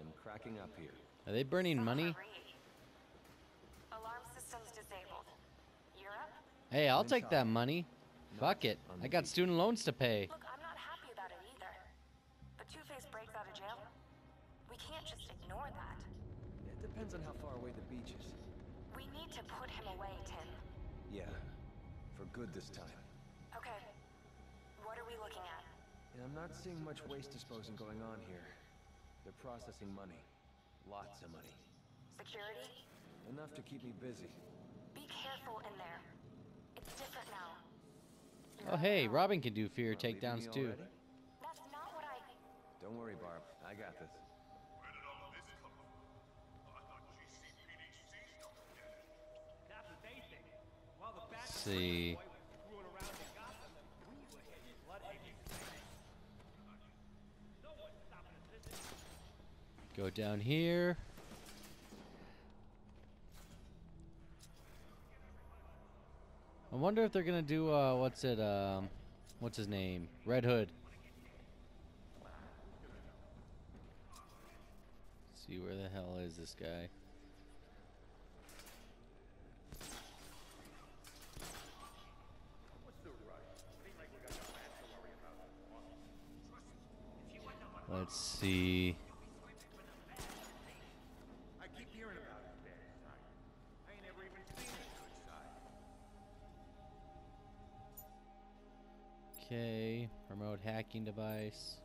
I'm cracking up here. Are they burning money? Alarm systems disabled. Europe? Hey, I'll take that money. Fuck it. I got student loans to pay. Look, I'm not happy about it either. But Two-Face breaks out of jail. We can't just ignore that. It depends on how far away the beach is. We need to put him away, Tim. Yeah, for good this time. Okay. What are we looking at? And I'm not seeing much waste disposing going on here. They're processing money. Lots of money. Security? Enough to keep me busy. Be careful in there. It's different now. Oh, hey, Robin can do fear Leaving takedowns too. already? That's not what I... Don't worry, Barb. I got this. Where did all of this come from? I thought GCPD seized them. That's what they think. While the bad see. boy was screwing around in Gotham, we were hitting Bludhaven No one's stopping us this is Go down here. I wonder if they're gonna do uh what's it um what's his name? Red Hood. see where the hell is this guy? Let's see. Remote hacking device.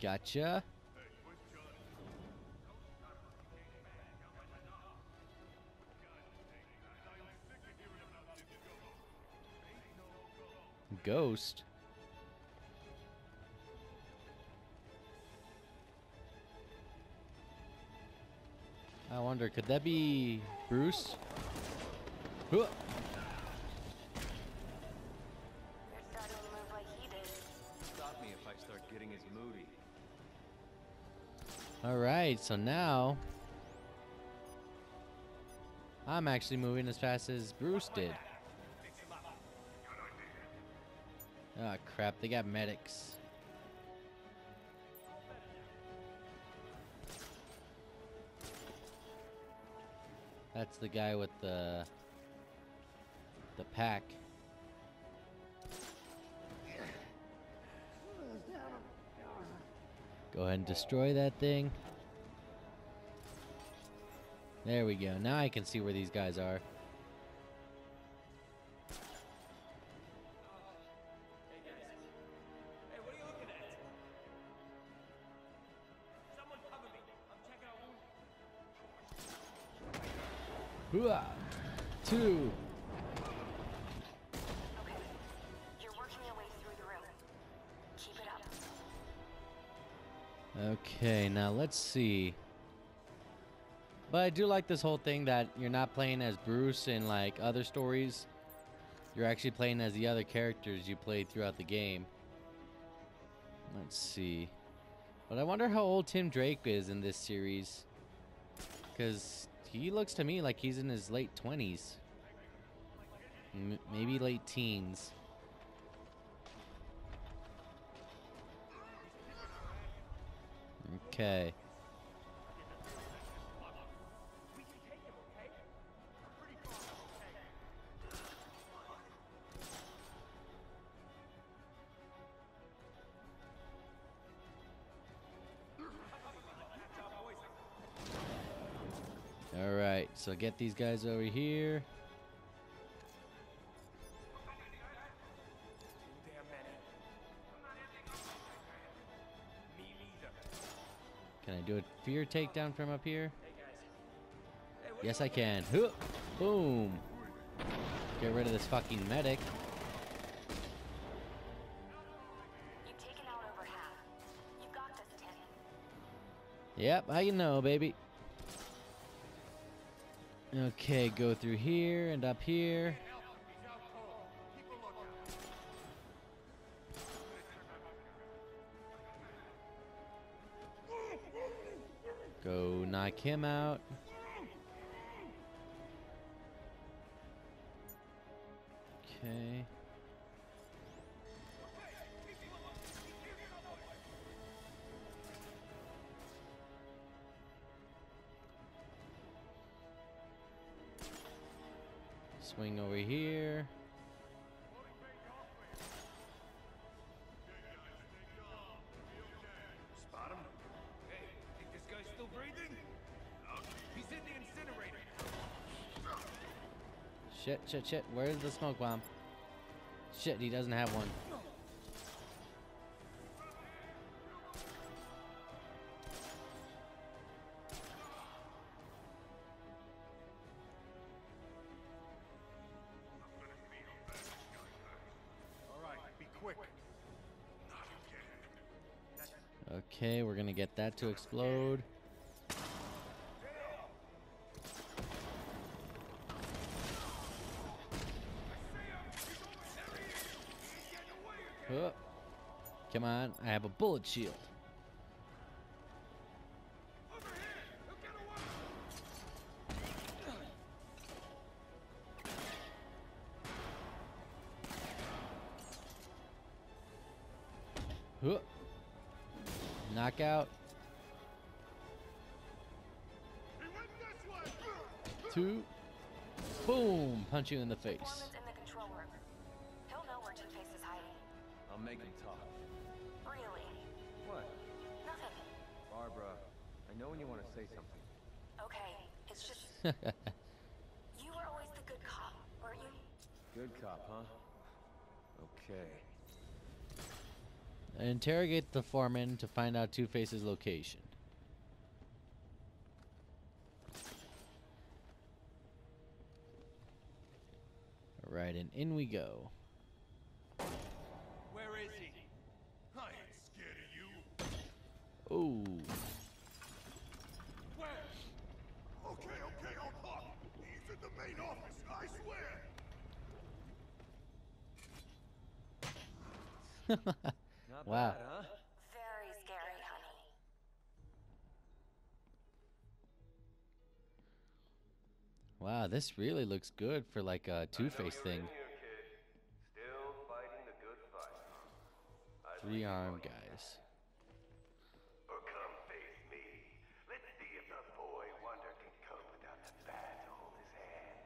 Gotcha. Ghost. Wonder, could that be Bruce? Huh. You're starting to move like he did. Stop me if I start getting as moody. All right, so now I'm actually moving as fast as Bruce did. Ah, crap, they got medics. That's the guy with the the pack. Go ahead and destroy that thing. There we go. Now I can see where these guys are. Two. Okay. You're working your way through the room. Keep it up. Okay, now let's see. But I do like this whole thing that you're not playing as Bruce in like other stories. You're actually playing as the other characters you played throughout the game. Let's see. But I wonder how old Tim Drake is in this series. Because he looks to me like he's in his late 20s. M- maybe late teens. Okay. So get these guys over here. Too damn many. Me neither. Can I do a fear takedown from up here? Hey guys. Hey, what Yes, I can. Boom. Get rid of this fucking medic. You've taken out over half. You've got this, Tim. Yep, how you know, baby. Okay, go through here and up here. Go knock him out. Swing over here. Spot him? Hey, think this guy's still breathing? He's in the incinerator. Shit, shit, shit. Where's the smoke bomb? Shit, he doesn't have one. Okay, we're gonna get that to explode. Oh. Come on, I have a bullet shield. Huh. Knockout. He went this way. Two. Boom! Punch you in the face. In the control room. He'll know where Two-Face is hiding. I'll make him talk. Really? What? Nothing. Barbara, I know when you want to say something. Okay, it's just... you were always the good cop, weren't you? Good cop, huh? Okay. Interrogate the foreman to find out Two Face's location. Alright, and in we go. Where is he? I ain't scared of you. Oh, Where? Okay, okay, hold on. He's in the main office, I swear. wow, this really looks good for like a Two Face thing. Still fighting the good fight. I'd Three like to armed guys. Or come face me. Let's see if the boy wonder can cope without the bat to hold his hand.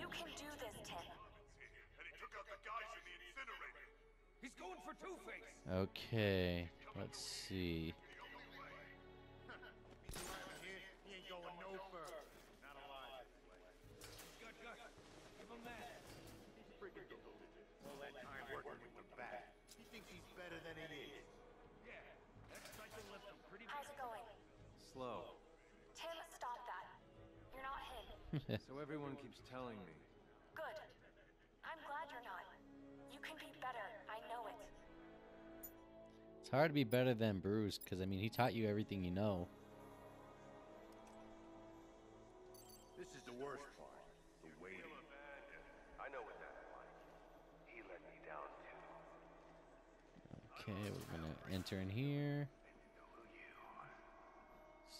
You can do this, Tim. And he took out the guys in the incinerator. He's going for Two-Face. Okay, let's see. Thinks he's better than he is. Yeah, that cycle left him pretty How's it going? Slow. Tim, stop that. You're not him. So everyone keeps telling me. Good. I'm glad you're not. You can be better. I know it. It's hard to be better than Bruce, because I mean, he taught you everything you know. Okay, we're gonna enter in here.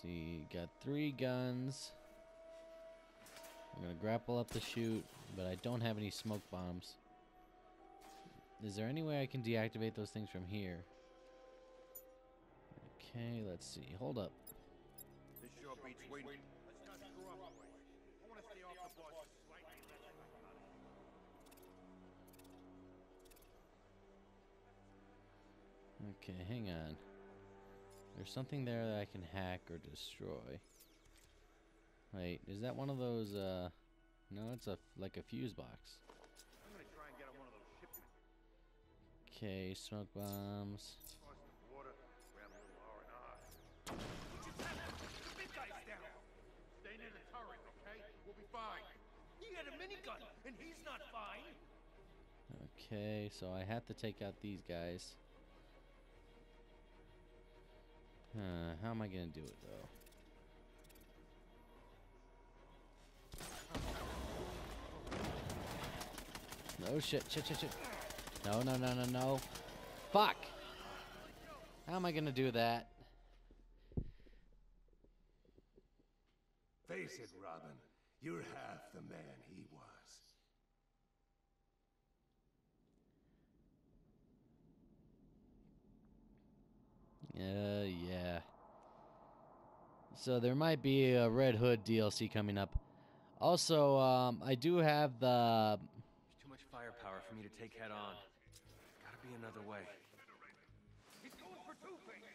See, got three guns. I'm gonna grapple up the chute, but I don't have any smoke bombs. Is there any way I can deactivate those things from here? Okay, let's see. Hold up. This sure beats waiting. Let's not screw up. I want to stay off the boss Okay, hang on. There's something there that I can hack or destroy. Wait, is that one of those, uh... No, it's a like a fuse box. I'm gonna try and get on one of those shipments. Okay, smoke bombs. Cross the border, grab a little R&R. The big guy's down. Stay near the turret, okay? We'll be fine. He had a minigun, and he's not fine. Okay, so I have to take out these guys. How am I gonna do it though? No shit, shit, shit, shit. No, no, no, no, no. Fuck! How am I gonna do that? Face it, Robin. You're half the man he was. Uh, yeah. So there might be a Red Hood DLC coming up. Also, um, I do have the. There's too much firepower for me to take head on. Gotta be another way. He's going for Two-Face.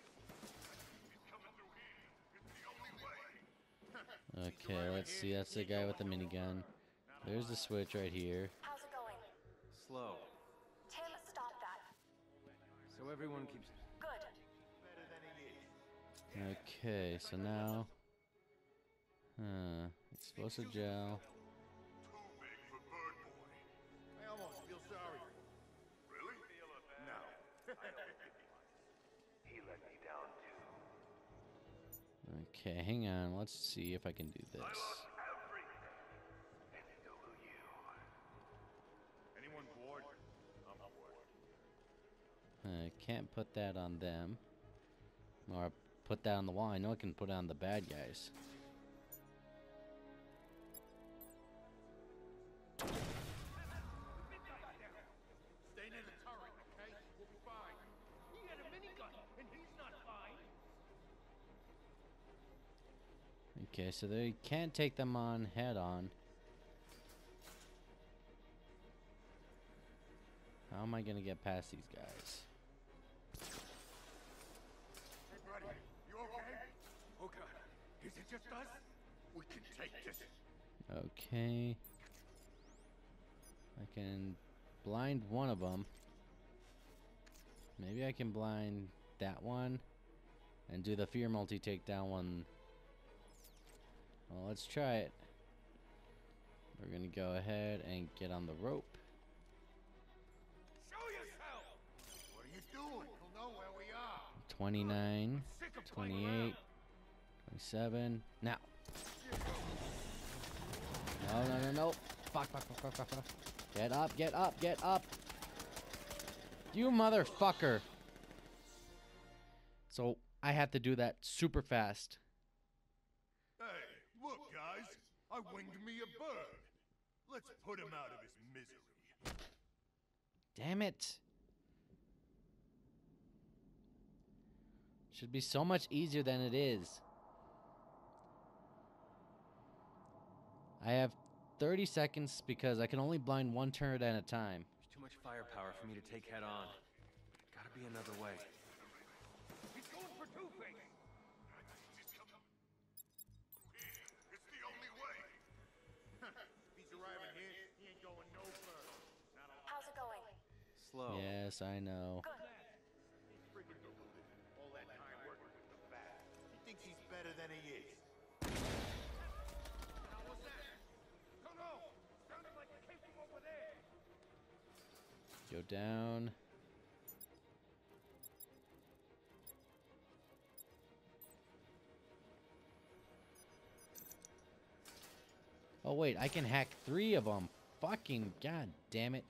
Okay, let's see. That's the guy with the minigun. There's the switch right here. How's it going? Slow. Tim, stop that. So everyone keeps. Okay, so now. Huh. Explosive gel. I almost feel sorry. Really? No. he let me down too. Okay, hang on. Let's see if I can do this. Anyone bored? I'm bored. I can't put that on them. Or put that on the wall. I know I can put it on the bad guys. Stay near the turret, okay? We'll be fine. He had a minigun, and he's not fine. Okay, so they can't take them on head on. How am I gonna get past these guys? Hey, buddy, you okay? Oh, God. Is it just us? We can take this. Okay. I can blind one of them. Maybe I can blind that one and do the fear multi takedown one. Well, let's try it. We're gonna go ahead and get on the rope. Show yourself! What are you doing? He'll know where we are. 29, Sick of playing 28, around. 27. Now. No, no, no, no. Fuck, fuck, fuck, fuck, fuck, fuck. Get up, get up, get up. You motherfucker. So I have to do that super fast. Hey, look, guys. I winged me a bird. Let's put him out of his misery. Damn it. Should be so much easier than it is. I have 30 seconds because I can only blind one turret at a time. There's too much firepower for me to take head on. Gotta be another way. He's going for Two-Face. It's the only way. He's arriving here, he ain't going no further. How's it going? Slow. Yes, I know. Good. Go down. Oh wait, I can hack three of them. Fucking god damn it.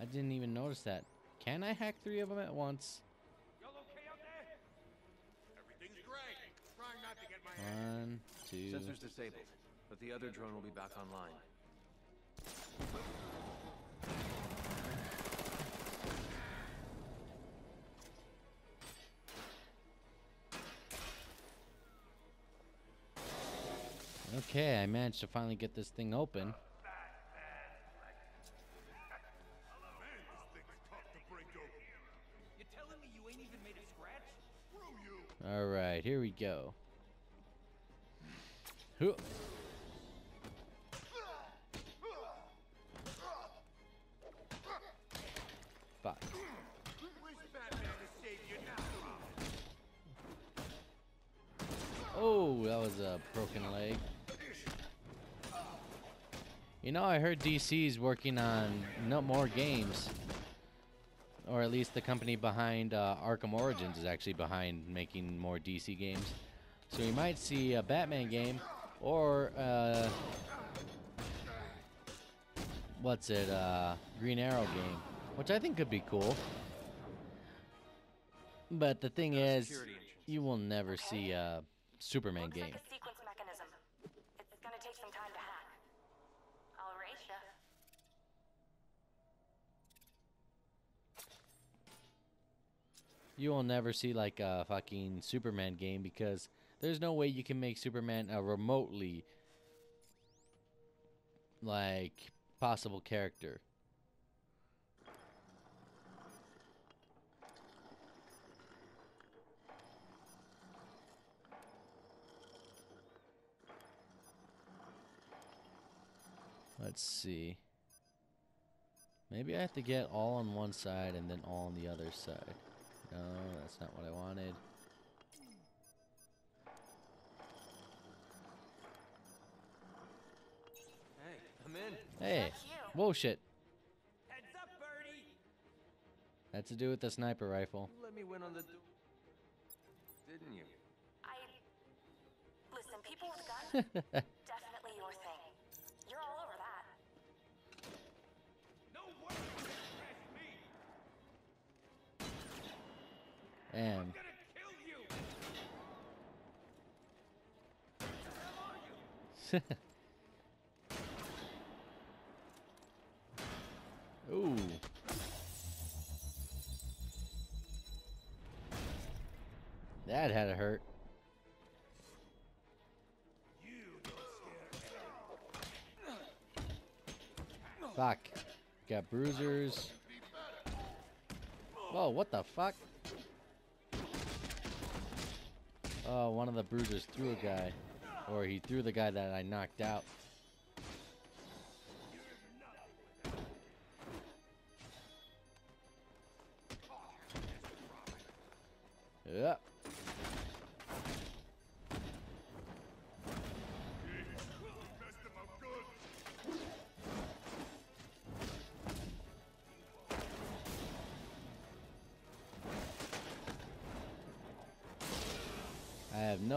I didn't even notice that. Can I hack three of them at once? Y'all okay out there? Everything's great. Trying not to get my. One, two. Sensors disabled, but the other drone will be back online. Okay, I managed to finally get this thing open. All right, here we go. Huh. Fuck. Oh, that was a broken leg. You know, I heard DC's working on no more games. Or at least the company behind uh, Arkham Origins is actually behind making more DC games. So you might see a Batman game or uh, what's it, uh, Green Arrow game, which I think could be cool. But the thing is, you will never see a Superman game. like a sequence mechanism. It's gonna take some time to hack. I'll erase ya. You will never see like a fucking Superman game because there's no way you can make Superman a remotely like possible character. Let's see. Maybe I have to get all on one side and then all on the other side. No, that's not what I wanted. Hey, I'm in. Hey. That's. Whoa, shit. Heads up, Birdie! That's to do with the sniper rifle. You let me win on the. du- Didn't you? I. Listen, people with guns, you? Ooh. That had a hurt. Fuck. Got bruisers. Whoa, what the fuck? Oh, one of the bruisers threw a guy. Or he threw the guy that I knocked out. Yep.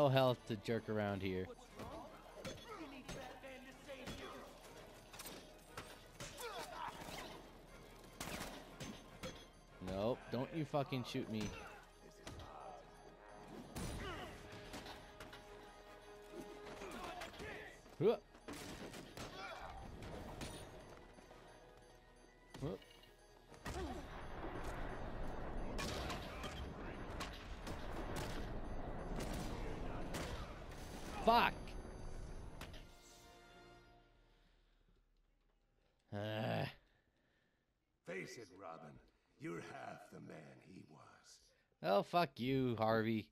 Health to jerk around here. Nope, don't you fucking shoot me. Fuck you, Harvey.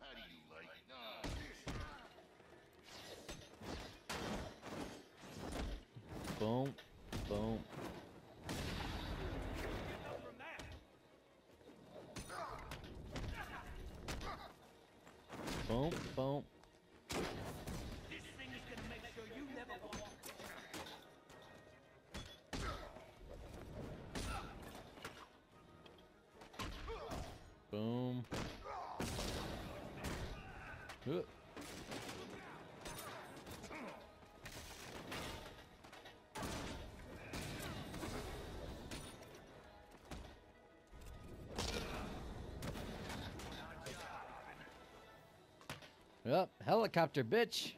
How do you like that? Boom, boom. Up from that. Boom, boom. This thing is gonna make sure you never walk. Boom. Huh. Helicopter, bitch.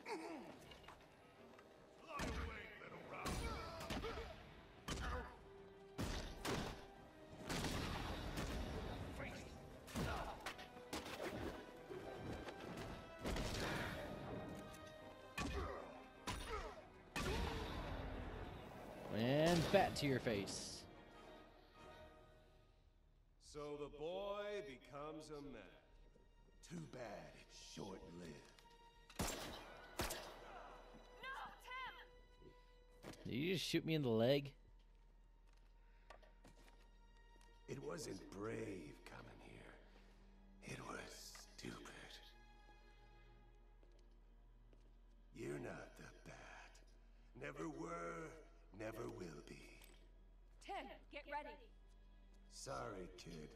And bat to your face. So the boy becomes a man. Too bad it's short Did you just shoot me in the leg? It wasn't brave coming here. It was stupid. You're not the bat. Never were, never will be. Tim, get ready. Sorry, kid.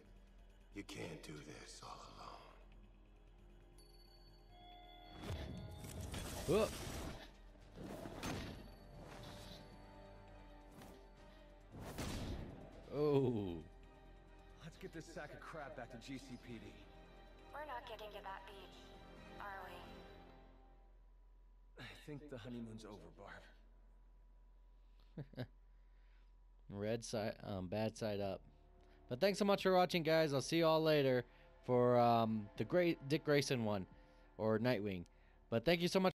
You can't do this all alone. Whoop. This sack of crap back to GCPD. We're not getting to that beach, are we? I think the honeymoon's over, Barb. Red side, um, bad side up. But thanks so much for watching, guys. I'll see you all later for um, the great Dick Grayson one or Nightwing. But thank you so much.